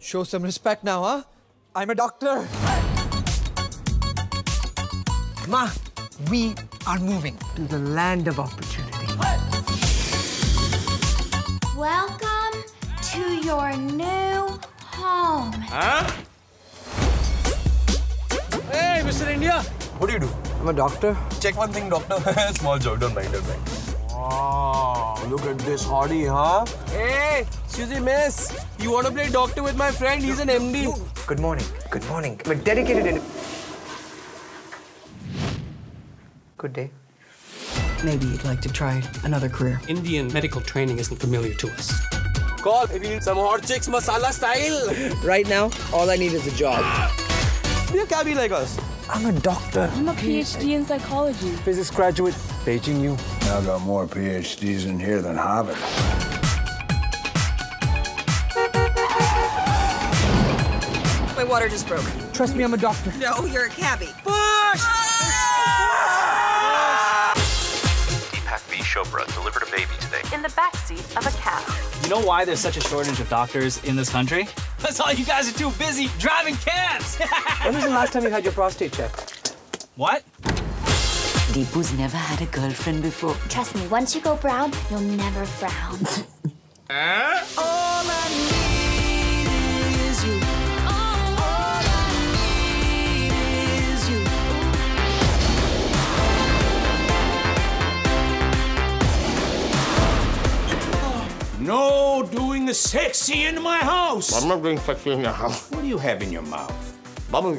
Show some respect now, huh? I'm a doctor. Ma, we are moving to the land of opportunity. Welcome to your new home. Hey, Mr. India. What do you do? I'm a doctor. Check one thing, doctor. Small job, don't mind, don't mind. Wow, look at this hottie, huh? Hey, excuse me, miss. You want to play doctor with my friend? He's an MD. Good morning. Good morning. I'm a dedicated. Indi- Good day. Maybe you'd like to try another career. Indian medical training isn't familiar to us. Call if you need some hot chicks masala style. Right now, all I need is a job. You can be like us. I'm a doctor. I'm a PhD in psychology. Physics graduate, Beijing you. I got more PhDs in here than Harvard. My water just broke. Trust me, I'm a doctor. No, you're a cabbie. Deepak V. Chopra delivered a baby today. in the backseat of a cab. You know why there's such a shortage of doctors in this country? That's all you guys are too busy driving cabs. When was the last time you had your prostate checked? what? Deepu's never had a girlfriend before. Trust me, once you go brown, you'll never frown. No doing the sexy in my house. I'm not doing sexy in your house. What do you have in your mouth? Bubble